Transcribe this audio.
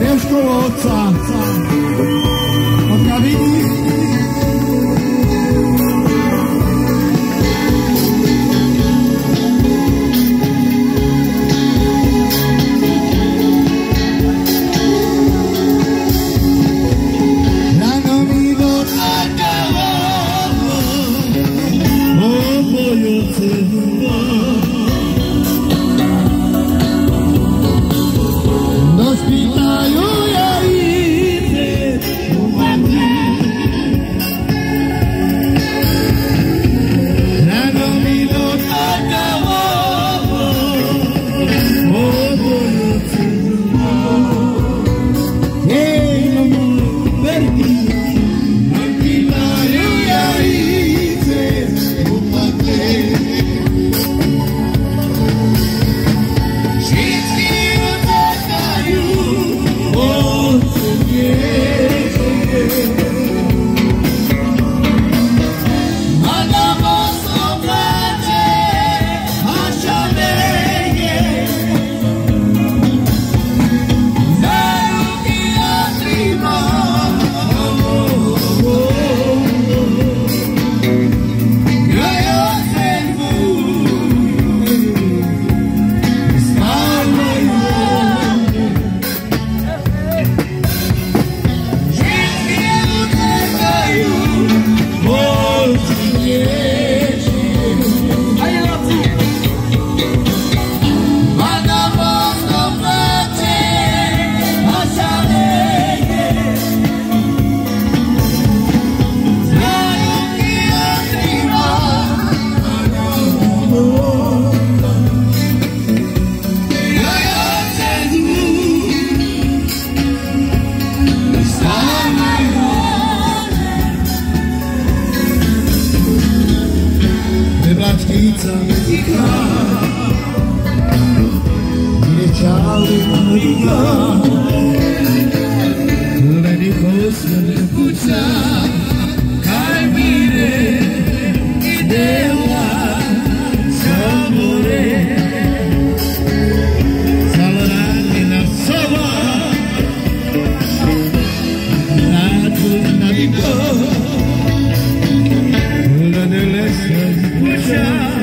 Nešto oca. ჭიცამიკა მიეჩალი მიგა მენი ხოსნე ფუცა კაი მირე იდევა სამორე სალორანი ნასოვა ნატუ ნატო Delicious. Push up.